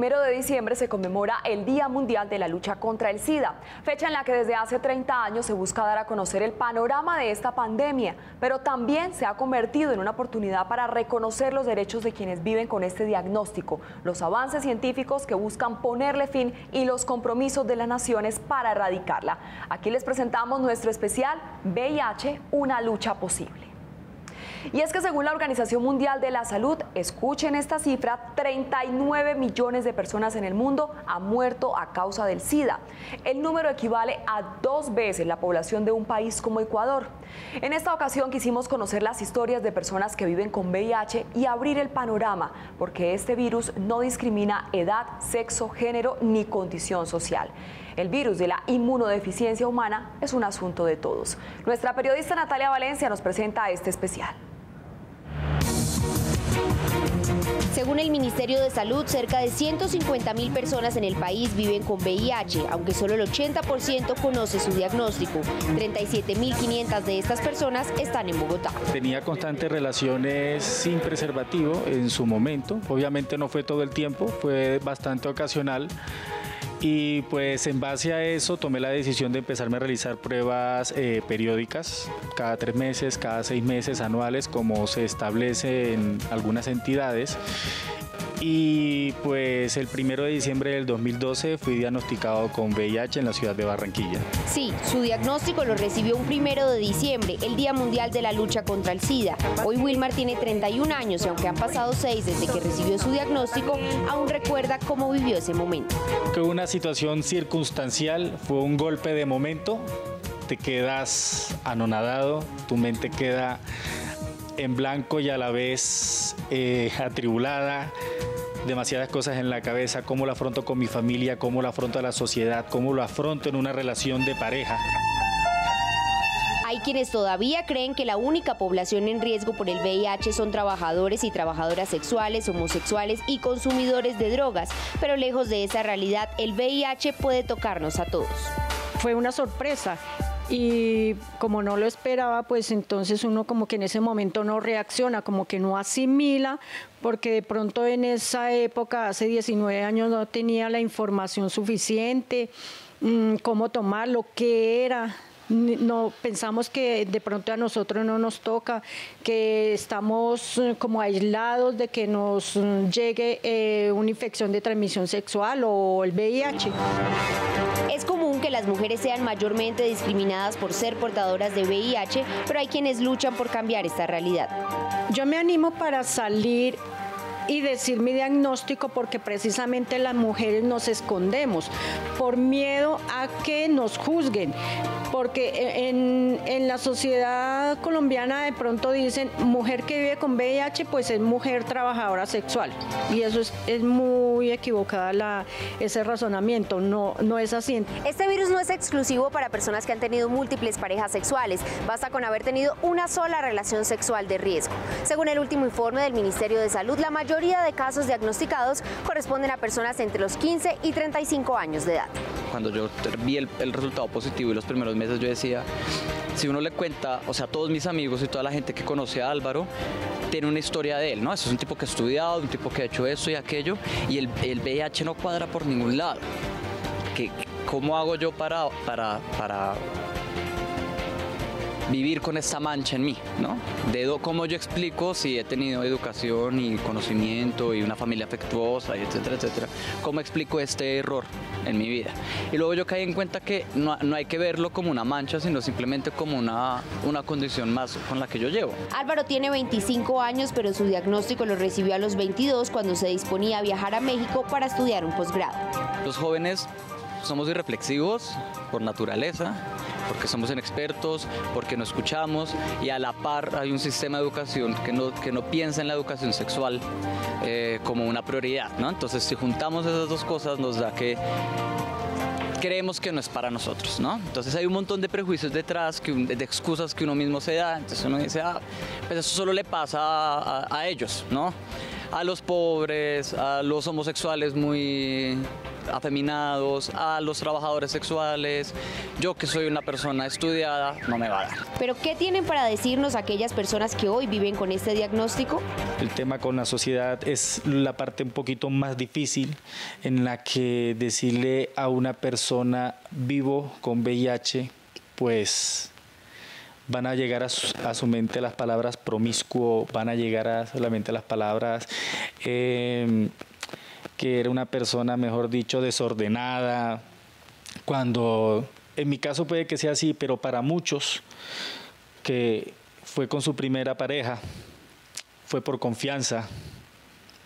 primero de diciembre se conmemora el Día Mundial de la Lucha contra el SIDA, fecha en la que desde hace 30 años se busca dar a conocer el panorama de esta pandemia, pero también se ha convertido en una oportunidad para reconocer los derechos de quienes viven con este diagnóstico, los avances científicos que buscan ponerle fin y los compromisos de las naciones para erradicarla. Aquí les presentamos nuestro especial VIH, una lucha posible. Y es que según la Organización Mundial de la Salud, escuchen esta cifra, 39 millones de personas en el mundo han muerto a causa del SIDA. El número equivale a dos veces la población de un país como Ecuador. En esta ocasión quisimos conocer las historias de personas que viven con VIH y abrir el panorama, porque este virus no discrimina edad, sexo, género ni condición social. El virus de la inmunodeficiencia humana es un asunto de todos. Nuestra periodista Natalia Valencia nos presenta este especial. Según el Ministerio de Salud, cerca de 150 mil personas en el país viven con VIH, aunque solo el 80% conoce su diagnóstico. 37.500 de estas personas están en Bogotá. Tenía constantes relaciones sin preservativo en su momento. Obviamente no fue todo el tiempo, fue bastante ocasional. Y pues en base a eso tomé la decisión de empezarme a realizar pruebas eh, periódicas, cada tres meses, cada seis meses, anuales, como se establece en algunas entidades. Y pues el primero de diciembre del 2012 fui diagnosticado con VIH en la ciudad de Barranquilla. Sí, su diagnóstico lo recibió un primero de diciembre, el Día Mundial de la Lucha contra el SIDA. Hoy Wilmar tiene 31 años y aunque han pasado seis desde que recibió su diagnóstico, aún recuerda cómo vivió ese momento. Fue una situación circunstancial, fue un golpe de momento, te quedas anonadado, tu mente queda en blanco y a la vez eh, atribulada demasiadas cosas en la cabeza, cómo lo afronto con mi familia, cómo lo afronto a la sociedad, cómo lo afronto en una relación de pareja. Hay quienes todavía creen que la única población en riesgo por el VIH son trabajadores y trabajadoras sexuales, homosexuales y consumidores de drogas, pero lejos de esa realidad, el VIH puede tocarnos a todos. Fue una sorpresa y como no lo esperaba, pues entonces uno como que en ese momento no reacciona, como que no asimila, porque de pronto en esa época, hace 19 años, no tenía la información suficiente, mm, cómo tomarlo, qué era, no pensamos que de pronto a nosotros no nos toca, que estamos eh, como aislados de que nos llegue eh, una infección de transmisión sexual o el VIH. Es común que las mujeres sean mayormente discriminadas por ser portadoras de VIH, pero hay quienes luchan por cambiar esta realidad. Yo me animo para salir y decir mi diagnóstico porque precisamente las mujeres nos escondemos por miedo a que nos juzguen, porque en, en, la sociedad colombiana de pronto dicen mujer que vive con VIH pues es mujer trabajadora sexual y eso es, es muy equivocada la, ese razonamiento, no, no es así. Este virus no es exclusivo para personas que han tenido múltiples parejas sexuales, basta con haber tenido una sola relación sexual de riesgo. Según el último informe del Ministerio de Salud, la mayoría de casos diagnosticados corresponden a personas entre los 15 y 35 años de edad. Cuando yo vi el, el resultado positivo y los primeros meses yo decía, si uno le cuenta, o sea, todos mis amigos y toda la gente que conoce a Álvaro, tiene una historia de él, ¿no? es un tipo que ha estudiado, un tipo que ha hecho esto y aquello, y el, el VIH no cuadra por ningún lado. ¿Qué, ¿Cómo hago yo para, para, para vivir con esta mancha en mí, ¿no? De cómo yo explico si he tenido educación y conocimiento y una familia afectuosa, y etcétera, etcétera. ¿Cómo explico este error en mi vida? Y luego yo caí en cuenta que no, no hay que verlo como una mancha, sino simplemente como una, una condición más con la que yo llevo. Álvaro tiene 25 años, pero su diagnóstico lo recibió a los 22 cuando se disponía a viajar a México para estudiar un posgrado. Los jóvenes somos irreflexivos por naturaleza porque somos inexpertos, porque no escuchamos y a la par hay un sistema de educación que no, que no piensa en la educación sexual eh, como una prioridad. ¿no? Entonces si juntamos esas dos cosas nos da que creemos que no es para nosotros, ¿no? Entonces hay un montón de prejuicios detrás, que, de excusas que uno mismo se da, entonces uno dice, ah, pues eso solo le pasa a, a ellos, ¿no? A los pobres, a los homosexuales muy afeminados, a los trabajadores sexuales. Yo que soy una persona estudiada, no me va a dar. Pero ¿qué tienen para decirnos aquellas personas que hoy viven con este diagnóstico? El tema con la sociedad es la parte un poquito más difícil en la que decirle a una persona vivo con VIH, pues van a llegar a su, mente las palabras promiscuo, van a llegar a solamente las palabras em, que era una persona, mejor dicho, desordenada, cuando en mi caso puede que sea así, pero para muchos que fue con su primera pareja, fue por confianza,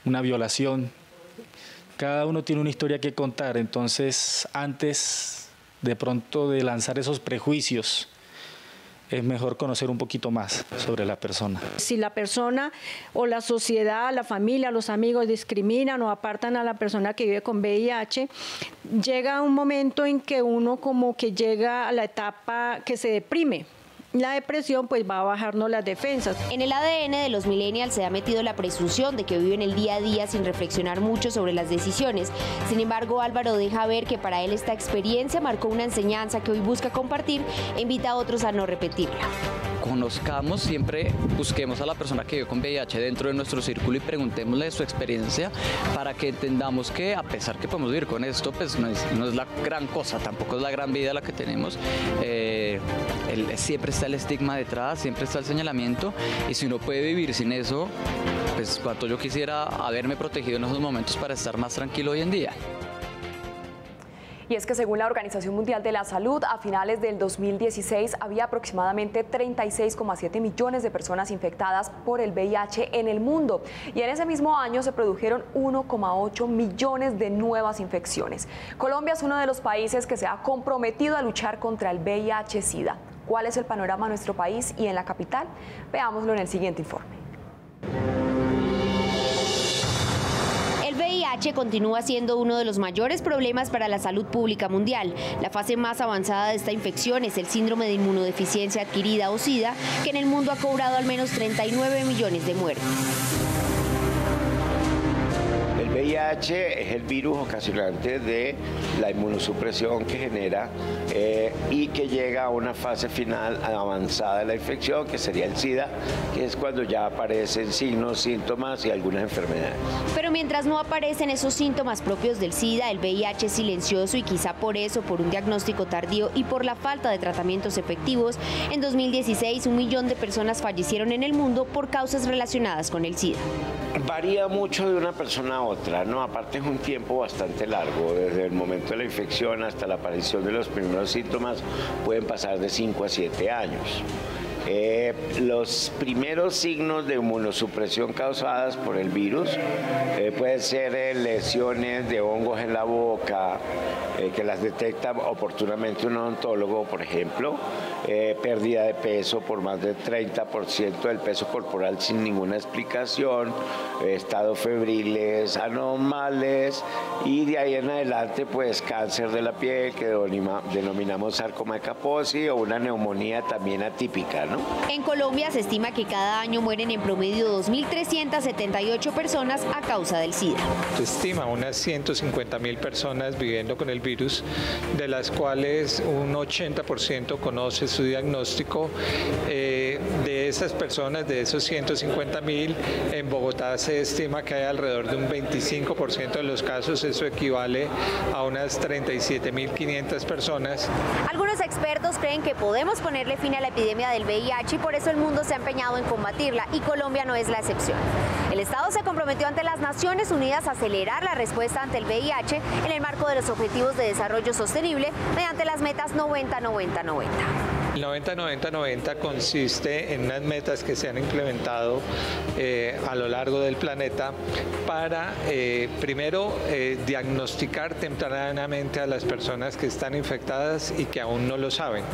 una violación. Cada uno tiene una historia que contar, entonces antes de pronto de lanzar esos prejuicios, es mejor conocer un poquito más sobre la persona. Si la persona o la sociedad, la familia, los amigos discriminan o apartan a la persona que vive con VIH, llega un momento en que uno como que llega a la etapa que se deprime la depresión pues va a bajarnos las defensas. En el ADN de los millennials se ha metido la presunción de que viven el día a día sin reflexionar mucho sobre las decisiones. Sin embargo, Álvaro deja ver que para él esta experiencia marcó una enseñanza que hoy busca compartir e invita a otros a no repetirla conozcamos, siempre busquemos a la persona que vive con VIH dentro de nuestro círculo y preguntémosle su experiencia para que entendamos que a pesar que podemos vivir con esto, pues no es, la gran cosa, tampoco es la gran vida la que tenemos. Eh, siempre está el estigma detrás, siempre está el señalamiento y si uno puede vivir sin eso, pues cuanto yo quisiera haberme protegido en esos momentos para estar más tranquilo hoy en día. Y es que según la Organización Mundial de la Salud, a finales del 2016 había aproximadamente 36,7 millones de personas infectadas por el VIH en el mundo. Y en ese mismo año se produjeron 1,8 millones de nuevas infecciones. Colombia es uno de los países que se ha comprometido a luchar contra el VIH-Sida. ¿Cuál es el panorama de nuestro país y en la capital? Veámoslo en el siguiente informe. Continúa siendo uno de los mayores problemas para la salud pública mundial. La fase más avanzada de esta infección es el síndrome de inmunodeficiencia adquirida o SIDA, que en el mundo ha cobrado al menos 39 millones de muertes. VIH es el virus ocasionante de la inmunosupresión que genera eh, y que llega a una fase final avanzada de la infección, que sería el SIDA, que es cuando ya aparecen signos, síntomas y algunas enfermedades. Pero mientras no aparecen esos síntomas propios del SIDA, el VIH es silencioso y quizá por eso, por un diagnóstico tardío y por la falta de tratamientos efectivos, en 2016 un millón de personas fallecieron en el mundo por causas relacionadas con el SIDA. Varía mucho de una persona a otra, ¿no? Aparte es un tiempo bastante largo, desde el momento de la infección hasta la aparición de los primeros síntomas pueden pasar de 5 a 7 años. Eh, los primeros signos de inmunosupresión causadas por el virus eh, pueden ser eh, lesiones de hongos en la boca, que las detecta oportunamente un odontólogo, por ejemplo, pérdida de peso por más del 30% del peso corporal sin ninguna explicación, estados febriles anormales. Y de ahí en adelante pues cáncer de la piel que denominamos sarcoma de Kaposi o una neumonía también atípica. En Colombia se estima que cada año mueren en promedio 2.378 personas a causa del SIDA. Se estima unas 150 mil personas viviendo con el virus, de las cuales un 80% conoce su diagnóstico. Eh, esas personas, de esos 150 mil, en Bogotá se estima que hay alrededor de un 25% de los casos, eso equivale a unas 37.500 personas. Algunos expertos creen que podemos ponerle fin a la epidemia del VIH y por eso el mundo se ha empeñado en combatirla y Colombia no es la excepción. El Estado se comprometió ante las Naciones Unidas a acelerar la respuesta ante el VIH en el marco de los Objetivos de Desarrollo Sostenible mediante las metas 90-90-90. El 90-90-90 consiste en unas metas que se han implementado eh, a lo largo del planeta para, eh, primero, eh, diagnosticar tempranamente a las personas que están infectadas y que aún no lo saben.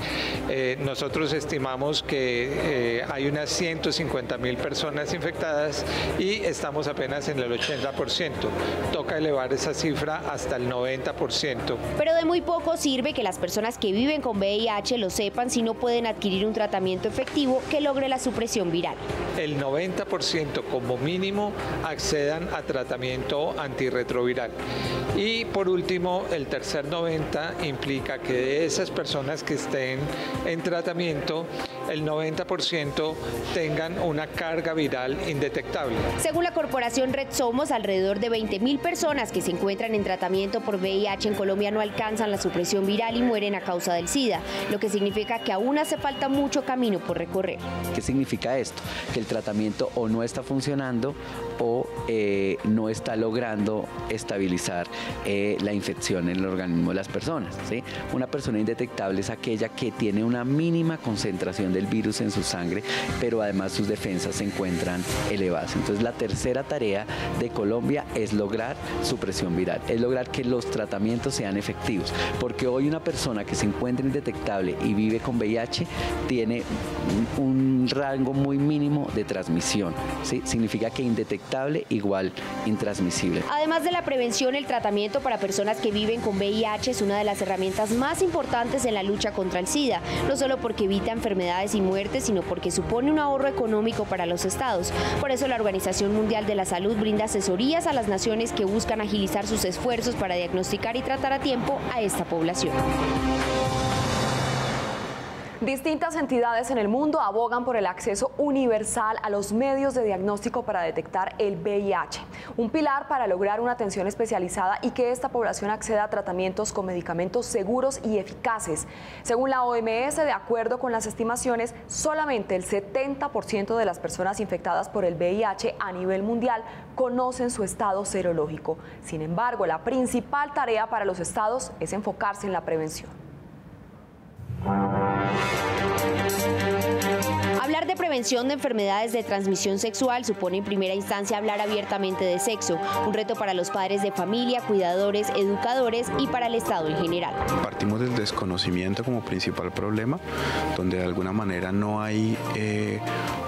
nosotros estimamos que hay unas 150 mil personas infectadas y estamos apenas en el 80%. Toca elevar esa cifra hasta el 90%. Pero de muy poco sirve que las personas que viven con VIH lo sepan, sino no pueden adquirir un tratamiento efectivo que logre la supresión viral. El 90% como mínimo accedan a tratamiento antirretroviral. Y por último, el tercer 90 implica que de esas personas que estén en tratamiento, el 90% tengan una carga viral indetectable. Según la corporación Red Somos, alrededor de 20.000 personas que se encuentran en tratamiento por VIH en Colombia no alcanzan la supresión viral y mueren a causa del SIDA, lo que significa que aún hace falta mucho camino por recorrer. ¿Qué significa esto? Que el tratamiento o no está funcionando o eh, no está logrando estabilizar eh, la infección en el organismo de las personas. ¿sí? Una persona indetectable es aquella que tiene una mínima concentración del virus en su sangre, pero además sus defensas se encuentran elevadas. Entonces la tercera tarea de Colombia es lograr supresión viral, es lograr que los tratamientos sean efectivos, porque hoy una persona que se encuentra indetectable y vive con VIH tiene un rango muy mínimo de transmisión. ¿sí? Significa que indetectable igual intransmisible. Además de la prevención, el tratamiento para personas que viven con VIH es una de las herramientas más importantes en la lucha contra el SIDA, no solo porque evita enfermedades y muertes, sino porque supone un ahorro económico para los estados. Por eso la Organización Mundial de la Salud brinda asesorías a las naciones que buscan agilizar sus esfuerzos para diagnosticar y tratar a tiempo a esta población. Distintas entidades en el mundo abogan por el acceso universal a los medios de diagnóstico para detectar el VIH, un pilar para lograr una atención especializada y que esta población acceda a tratamientos con medicamentos seguros y eficaces. Según la OMS, de acuerdo con las estimaciones, solamente el 70% de las personas infectadas por el VIH a nivel mundial conocen su estado serológico. Sin embargo, la principal tarea para los estados es enfocarse en la prevención. Thank you. Prevención de enfermedades de transmisión sexual supone en primera instancia hablar abiertamente de sexo, un reto para los padres de familia, cuidadores, educadores y para el Estado en general. Partimos del desconocimiento como principal problema, donde de alguna manera no hay eh,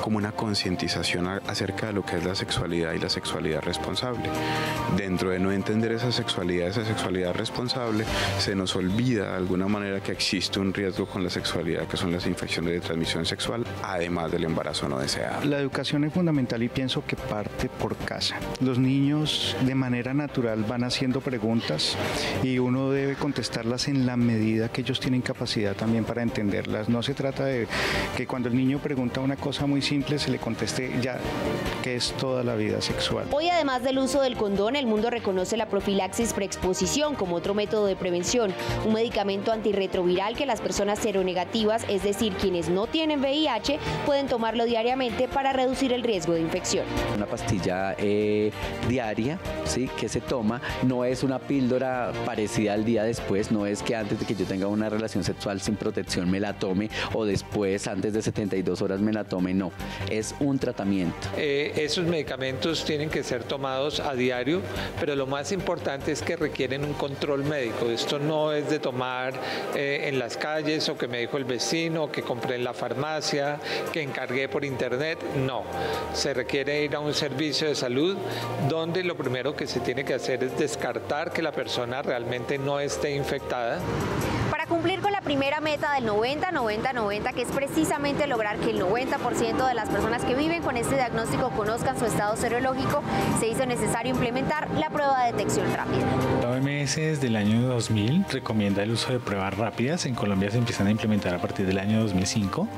como una concientización acerca de lo que es la sexualidad y la sexualidad responsable. Dentro de no entender esa sexualidad, esa sexualidad responsable, se nos olvida de alguna manera que existe un riesgo con la sexualidad, que son las infecciones de transmisión sexual, además del embarazo no deseado. La educación es fundamental y pienso que parte por casa. Los niños de manera natural van haciendo preguntas y uno debe contestarlas en la medida que ellos tienen capacidad también para entenderlas. No se trata de que cuando el niño pregunta una cosa muy simple se le conteste ya que es toda la vida sexual. Hoy además del uso del condón, el mundo reconoce la profilaxis preexposición como otro método de prevención, un medicamento antirretroviral que las personas seronegativas, es decir, quienes no tienen VIH, pueden tomarlo diariamente para reducir el riesgo de infección. Una pastilla eh, diaria ¿sí? que se toma no es una píldora parecida al día después, no es que antes de que yo tenga una relación sexual sin protección me la tome o después, antes de 72 horas me la tome, no, es un tratamiento. Eh, esos medicamentos tienen que ser tomados a diario, pero lo más importante es que requieren un control médico. Esto no es de tomar eh, en las calles o que me dijo el vecino, que compré en la farmacia, que encargué por internet, no. Se requiere ir a un servicio de salud donde lo primero que se tiene que hacer es descartar que la persona realmente no esté infectada. Cumplir con la primera meta del 90-90-90, que es precisamente lograr que el 90% de las personas que viven con este diagnóstico conozcan su estado serológico, se hizo necesario implementar la prueba de detección rápida. OMS desde el año 2000 recomienda el uso de pruebas rápidas. En Colombia se empiezan a implementar a partir del año 2005.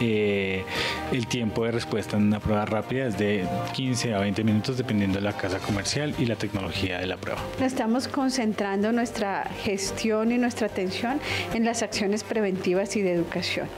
Eh, el tiempo de respuesta en una prueba rápida es de 15 a 20 minutos dependiendo de la casa comercial y la tecnología de la prueba. Estamos concentrando nuestra gestión y nuestra atención en las acciones preventivas y de educación.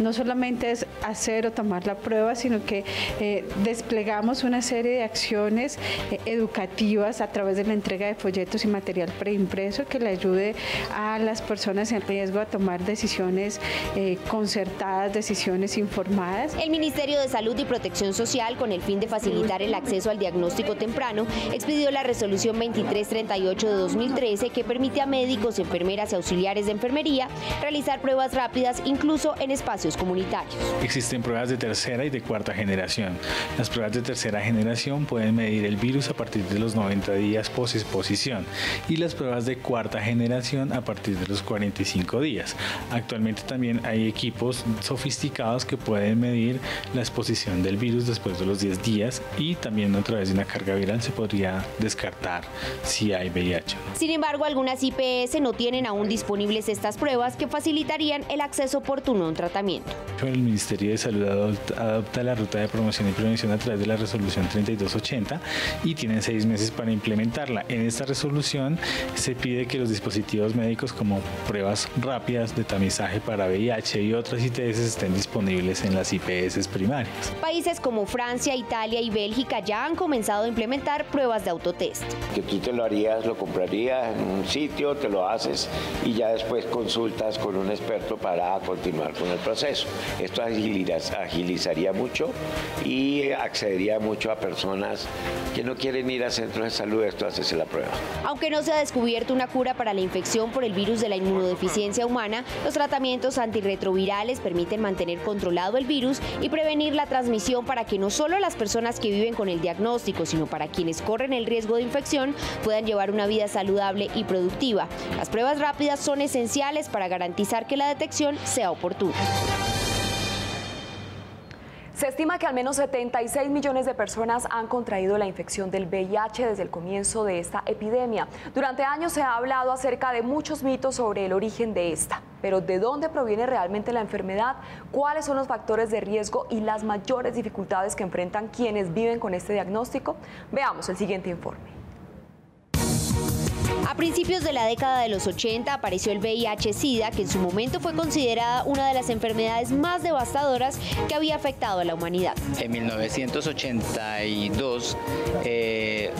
No solamente es hacer o tomar la prueba, sino que eh, desplegamos una serie de acciones eh, educativas a través de la entrega de folletos y material preimpreso que le ayude a las personas en riesgo a tomar decisiones eh, concertadas, decisiones informadas. El Ministerio de Salud y Protección Social, con el fin de facilitar el acceso al diagnóstico temprano, expidió la resolución 2338 de 2013 que permite a médicos, enfermeras y auxiliares de enfermería realizar pruebas rápidas incluso en espacios comunitarios. Existen pruebas de tercera y de cuarta generación. Las pruebas de tercera generación pueden medir el virus a partir de los 90 días post exposición y las pruebas de cuarta generación a partir de los 45 días. Actualmente también hay equipos sofisticados que pueden medir la exposición del virus después de los 10 días y también a través de una carga viral se podría descartar si hay VIH. Sin embargo, algunas IPS no tienen aún disponibles estas pruebas que facilitarían el acceso oportuno a un tratamiento. El Ministerio de Salud adopta la ruta de promoción y prevención a través de la resolución 3280 y tienen seis meses para implementarla. En esta resolución se pide que los dispositivos médicos como pruebas rápidas de tamizaje para VIH y otras ITS estén disponibles en las IPS primarias. Países como Francia, Italia y Bélgica ya han comenzado a implementar pruebas de autotest. Que tú te lo harías, lo comprarías en un sitio, te lo haces y ya después consultas con un experto para continuar con el proceso. Esto agilizaría mucho y accedería mucho a personas que no quieren ir a centros de salud, esto hace la prueba. Aunque no se ha descubierto una cura para la infección por el virus de la inmunodeficiencia humana, los tratamientos antirretrovirales permiten mantener controlado el virus y prevenir la transmisión para que no solo las personas que viven con el diagnóstico, sino para quienes corren el riesgo de infección puedan llevar una vida saludable y productiva. Las pruebas rápidas son esenciales para garantizar que la detección sea oportuna. Se estima que al menos 76 millones de personas han contraído la infección del VIH desde el comienzo de esta epidemia. Durante años se ha hablado acerca de muchos mitos sobre el origen de esta, pero ¿de dónde proviene realmente la enfermedad? ¿Cuáles son los factores de riesgo y las mayores dificultades que enfrentan quienes viven con este diagnóstico? Veamos el siguiente informe. A principios de la década de los 80 apareció el VIH-Sida, que en su momento fue considerada una de las enfermedades más devastadoras que había afectado a la humanidad. En 1982, eh,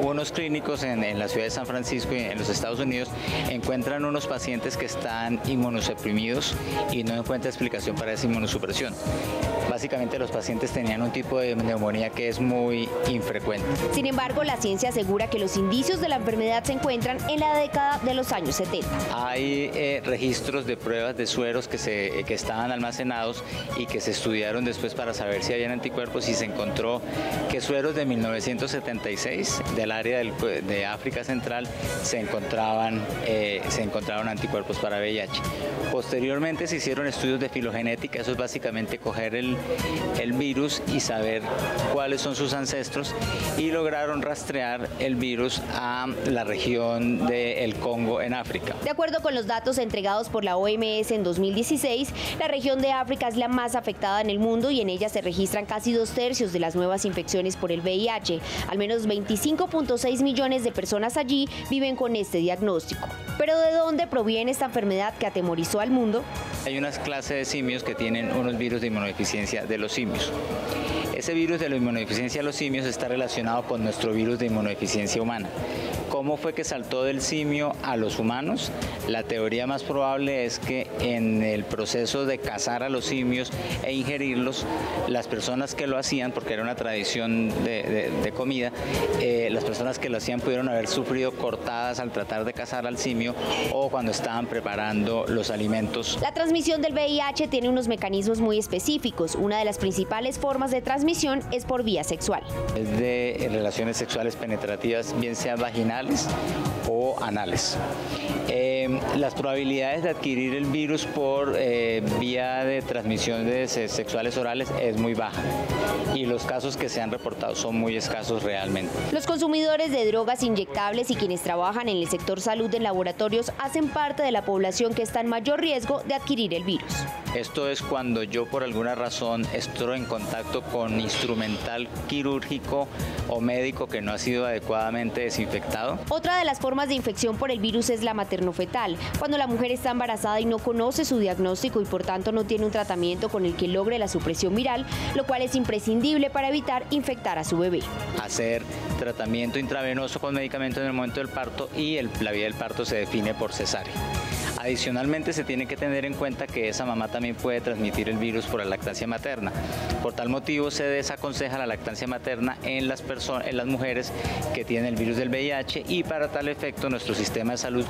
unos clínicos en, la ciudad de San Francisco en los Estados Unidos encuentran unos pacientes que están inmunosuprimidos y no encuentran explicación para esa inmunosupresión. Básicamente los pacientes tenían un tipo de neumonía que es muy infrecuente. Sin embargo, la ciencia asegura que los indicios de la enfermedad se encuentran en la década de los años 70. Hay eh, registros de pruebas de sueros que, se, que estaban almacenados y que se estudiaron después para saber si habían anticuerpos y se encontró que sueros de 1976 del área de África Central se encontraban, eh, se encontraron anticuerpos para VIH. Posteriormente se hicieron estudios de filogenética, eso es básicamente coger el, el virus y saber cuáles son sus ancestros y lograron rastrear el virus a la región del Congo en África. De acuerdo con los datos entregados por la OMS en 2016, la región de África es la más afectada en el mundo y en ella se registran casi dos tercios de las nuevas infecciones por el VIH. Al menos 25.6 millones de personas allí viven con este diagnóstico. Pero ¿de dónde proviene esta enfermedad que atemorizó al mundo? Hay unas clases de simios que tienen unos virus de inmunodeficiencia de los simios. Ese virus de la inmunodeficiencia de los simios está relacionado con nuestro virus de inmunodeficiencia humana. ¿Cómo fue que saltó del simio a los humanos? La teoría más probable es que en el proceso de cazar a los simios e ingerirlos, las personas que lo hacían, porque era una tradición de, comida, eh, las personas que lo hacían pudieron haber sufrido cortadas al tratar de cazar al simio o cuando estaban preparando los alimentos. La transmisión del VIH tiene unos mecanismos muy específicos. Una de las principales formas de transmisión es por vía sexual. Es de relaciones sexuales penetrativas, bien sea vaginal o anales. Em, las probabilidades de adquirir el virus por eh, vía de transmisión de sexuales orales es muy baja y los casos que se han reportado son muy escasos realmente. Los consumidores de drogas inyectables y quienes trabajan en el sector salud en laboratorios hacen parte de la población que está en mayor riesgo de adquirir el virus. Esto es cuando yo por alguna razón estoy en contacto con instrumental quirúrgico o médico que no ha sido adecuadamente desinfectado. Otra de las formas de infección por el virus es la maternofetal, cuando la mujer está embarazada y no conoce su diagnóstico y por tanto no tiene un tratamiento con el que logre la supresión viral, lo cual es imprescindible para evitar infectar a su bebé. Hacer tratamiento intravenoso con medicamento en el momento del parto y la vía del parto se define por cesárea. Adicionalmente se tiene que tener en cuenta que esa mamá también puede transmitir el virus por la lactancia materna. Por tal motivo se desaconseja la lactancia materna en las, en las mujeres que tienen el virus del VIH y para tal efecto nuestro sistema de salud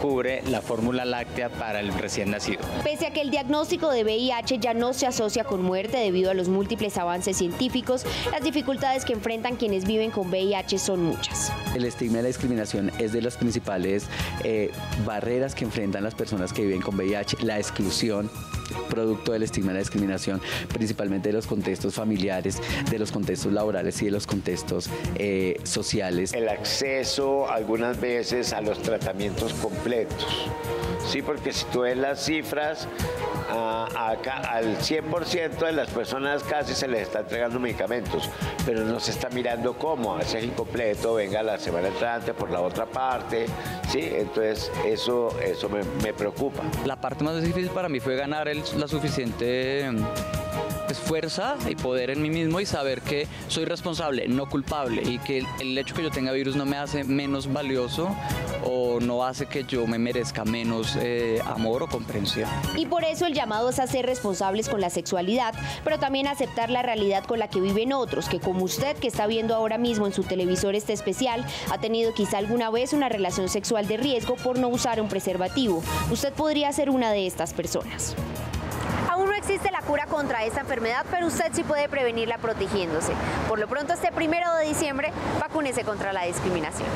cubre la fórmula láctea para el recién nacido. Pese a que el diagnóstico de VIH ya no se asocia con muerte debido a los múltiples avances científicos, las dificultades que enfrentan quienes viven con VIH son muchas. El estigma y la discriminación es de las principales eh, barreras que enfrentan las personas que viven con VIH, la exclusión producto del estigma y la discriminación, principalmente de los contextos familiares, de los contextos laborales y de los contextos eh, sociales. El acceso algunas veces a los tratamientos completos. Sí, porque si tú ves las cifras, acá, al 100% de las personas casi se les está entregando medicamentos, pero no se está mirando cómo, a veces es incompleto, venga la semana entrante por la otra parte, ¿sí? Entonces eso, eso me, me preocupa. La parte más difícil para mí fue ganar el, la suficiente pues, fuerza y poder en mí mismo y saber que soy responsable, no culpable y que el, hecho que yo tenga virus no me hace menos valioso o no hace que yo me merezca menos eh, amor o comprensión. Y por eso el llamado es a ser responsables con la sexualidad, pero también aceptar la realidad con la que viven otros, que como usted que está viendo ahora mismo en su televisor este especial, ha tenido quizá alguna vez una relación sexual de riesgo por no usar un preservativo. Usted podría ser una de estas personas. Cura contra esta enfermedad, pero usted sí puede prevenirla protegiéndose. Por lo pronto, este primero de diciembre, vacúnese contra la discriminación.